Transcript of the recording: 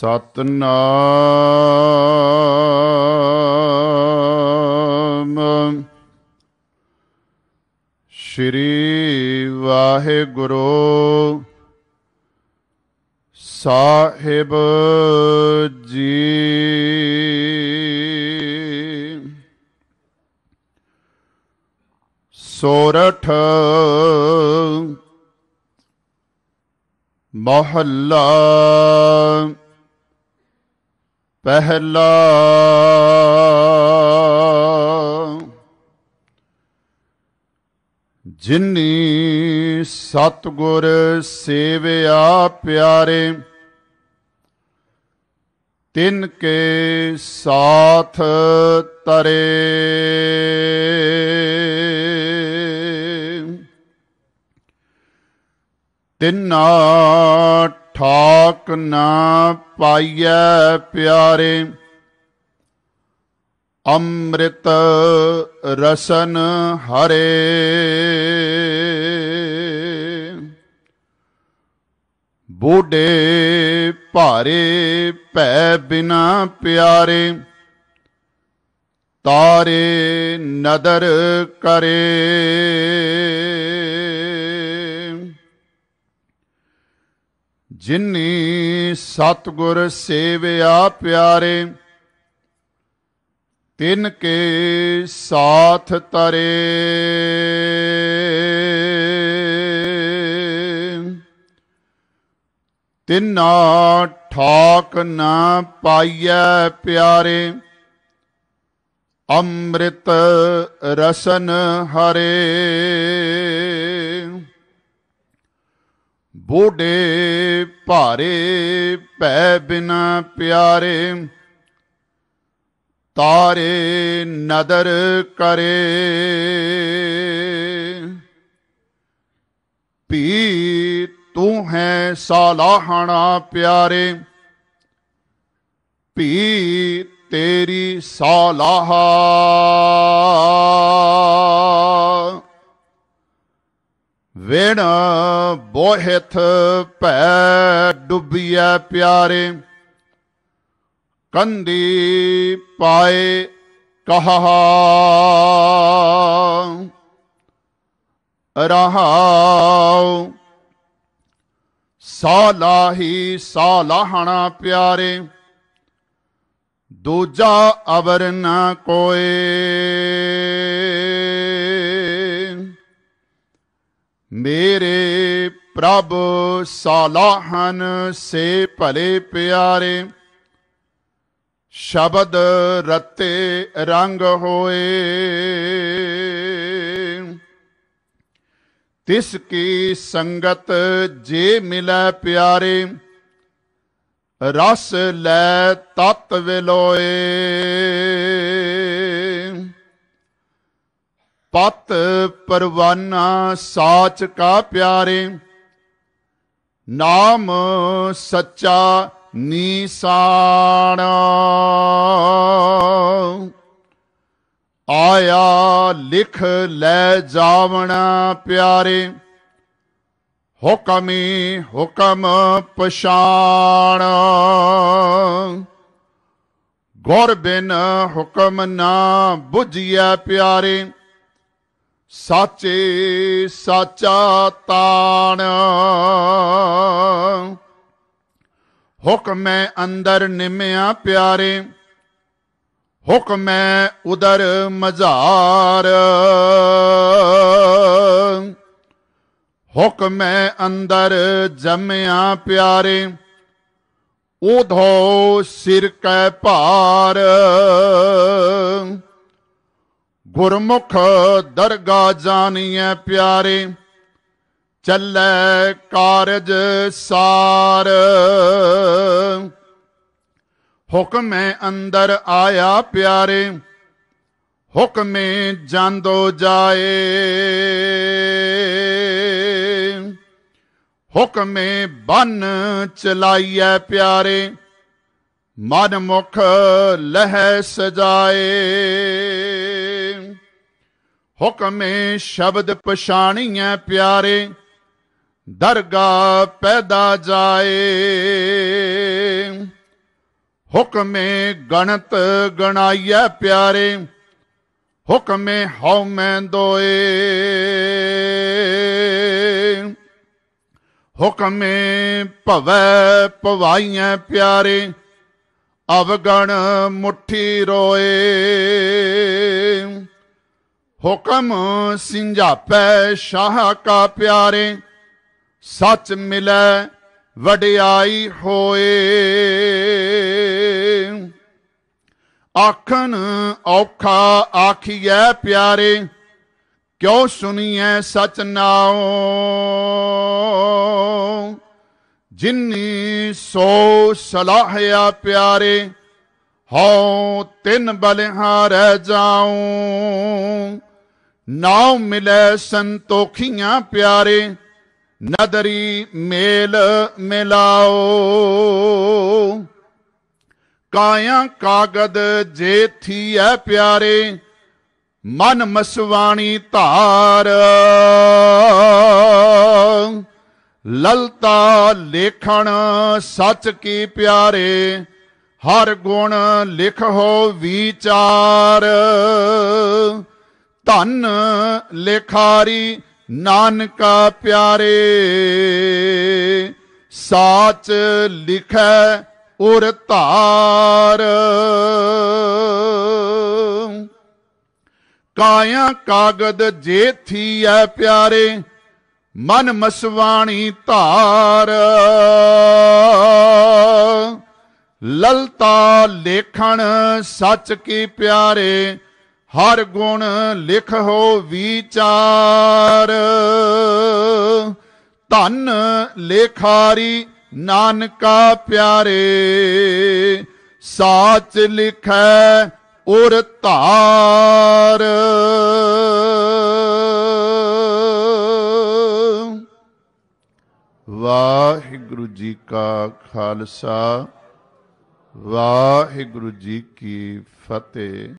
ਸਤਨਾਮ ਸ਼੍ਰੀ ਵਾਹਿਗੁਰੂ ਸਾਹਿਬ ਜੀ ਸੋਰਠ ਮਹੱਲਾ ਪਹਿਲਾ ਜਿਨੀ ਸਤਗੁਰ ਸੇਵਿਆ ਪਿਆਰੇ ਤਿਨ ਕੇ ਸਾਥ ਤਰੇ। ਤਿਨਾ ਠਾਕ ਨਾ ਪਾਈਐ ਪਿਆਰੇ, ਅੰਮ੍ਰਿਤ ਰਸਨ ਹਰੇ। ਬੂਢੇ ਭਾਰੇ ਭੈ ਬਿਨਾ ਪਿਆਰੇ, ਤਾਰੇ ਨਦਰ ਕਰੇ। ਜਿਨੀ ਸਤਗੁਰ ਸੇਵਿਆ ਪਿਆਰੇ, ਤਿਨ ਕੇ ਸਾਥ ਤਰੇ। ਤਿਨਾ ਠਾਕ ਨਾ ਪਾਈਐ ਪਿਆਰੇ, ਅੰਮ੍ਰਿਤ ਰਸਨ ਹਰੇ। ਬੋਡੇ ਭਾਰੇ ਭੈ ਬਿਨਾ ਪਿਆਰੇ, ਤਾਰੇ ਨਦਰ ਕਰੇ। ਪੀ ਤੂੰ ਹੈ ਸਾਲਾਹਣਾ ਪਿਆਰੇ ਪੀ ਤੇਰੀ ਸਾਲਾਹਾ। ਵੇਣ ਬੋਹਿਤ ਭੈ ਡੁੱਬਿਆ ਪਿਆਰੇ। ਕੰਦੀ ਪਾਏ ਕਹਾ। ਰਹਾਉ ਸਾਲਾਹੀ ਸਾਲਾਹਣਾ ਪਿਆਰੇ। ਦੂਜਾ ਅਵਰ ਨਾ ਕੋਏ। ਮੇਰੇ ਪ੍ਰਭ ਸਾਲਾਹਨ ਸੇ ਭਲੇ ਪਿਆਰੇ, ਸ਼ਬਦ ਰਤੇ ਰੰਗ ਹੋਏ। ਤਿਸ ਕੀ ਸੰਗਤ ਜੇ ਮਿਲੈ ਪਿਆਰੇ, ਰਸ ਲੈ ਤਤ ਵਿਲੋਏ। ਪਤ ਪਰਵਾਨਾ ਸਾਚ ਕਾ ਪਿਆਰੇ, ਨਾਮ ਸੱਚਾ ਨੀਸਾਨ। ਆਇਆ ਲਿਖ ਲੈ ਜਾਵਣਾ ਪਿਆਰੇ, ਹੁਕਮੀ ਹੁਕਮ ਪਛਾਣ। ਗੁਰ ਬਿਨ ਹੁਕਮ ਨਾ 부ਝਿਆ ਪਿਆਰੇ ਸਾਚੇ ਸਾਚਾ ਤਾਣ। ਹੁਕਮੈ ਅੰਦਰ ਨਿਮਿਆ ਪਿਆਰੇ। ਹੁਕਮੈ ਉਦਰ ਮਝਾਰ ਹੁਕਮੈ ਅੰਦਰ ਜਮਿਆ ਪਿਆਰੇ। ਉਧੋ ਸਿਰ ਕੈ ਭਾਰ। ਗੁਰਮੁਖ ਦਰਗਾ ਜਾਣੀਐ ਪਿਆਰੇ, ਚੱਲੈ ਕਾਰਜ ਸਾਰ। ਹੁਕਮੇ ਅੰਦਰ ਆਇਆ ਪਿਆਰੇ, ਹੁਕਮੇ ਜਾਂਦੋ ਜਾਏ। ਹੁਕਮੇ ਬਨ ਚਲਾਈਐ ਪਿਆਰੇ ਮਨ ਮੁਖ ਲਹਿ ਸਜਾਏ। ਹੁਕਮੇ ਸ਼ਬਦ ਪਛਾਣੀਐ ਪਿਆਰੇ ਦਰਗਾ ਪੈਦਾ ਜਾਏ। ਹੁਕਮੇ ਗਣਤ ਗਣਾਈਐ ਪਿਆਰੇ, ਹੁਕਮੇ ਹਉ ਦੋਏ। ਹੁਕਮੇ ਭਵੈ ਪਵਾਈਐ ਪਿਆਰੇ, ਅਵਗਣ ਮੁਠੀ ਰੋਏ। ਹੁਕਮ ਸਿੰਝਾਪੈ ਸ਼ਾਹ ਕਾ ਪਿਆਰੇ, ਸੱਚ ਮਿਲੈ ਵਡਿਆਈ ਹੋਏ। ਆਖਣ ਔਖਾ ਆਖੀਐ ਪਿਆਰੇ, ਕਿਉ ਸੁਣੀਐ ਸਚ ਨਾਉ? ਜਿਨੀ ਸੋ ਸਲਾਹਿਆ ਪਿਆਰੇ, ਹਉ ਤਿੰਨ ਬਲਿਹਾਰ ਜਾਉ। ਨਾਉ ਮਿਲੈ ਸੰਤੋਖੀਆਂ ਪਿਆਰੇ, ਨਦਰੀ ਮੇਲ ਮਿਲਾਓ। ਕਾਇਆ ਕਾਗਦ ਜੇ ਥੀਐ ਪਿਆਰੇ, ਮਨ ਮਸਵਾਣੀ ਧਾਰ। ਲਲਤਾ ਲੇਖਣ ਸੱਚ ਕੀ ਪਿਆਰੇ, ਹਰ ਗੁਣ ਲਿਖੋ ਵਿਚਾਰ। ਧਨ ਲੇਖਾਰੀ ਨਾਨਕਾ ਪਿਆਰੇ, ਸਾਚ ਲਿਖੈ ਉਰ ਧਾਰ। ਕਾਇਆ ਕਾਗਦ ਜੇ ਥੀਐ ਪਿਆਰੇ, ਮਨ ਮਸਵਾਣੀ ਧਾਰ। ਲਲਤਾ ਲੇਖਣ ਸੱਚ ਕੀ ਪਿਆਰੇ ਹਰ ਗੁਣ ਲਿਖੋ ਵਿਚਾਰ। ਧਨ ਲੇਖਾਰੀ ਨਾਨਕਾ ਪਿਆਰੇ, ਸਾਚ ਲਿਖੈ ਉਰ ਧਾਰ। ਵਾਹਿਗੁਰੂ ਜੀ ਕਾ ਖਾਲਸਾ, ਵਾਹਿਗੁਰੂ ਜੀ ਕੀ ਫਤਿਹ।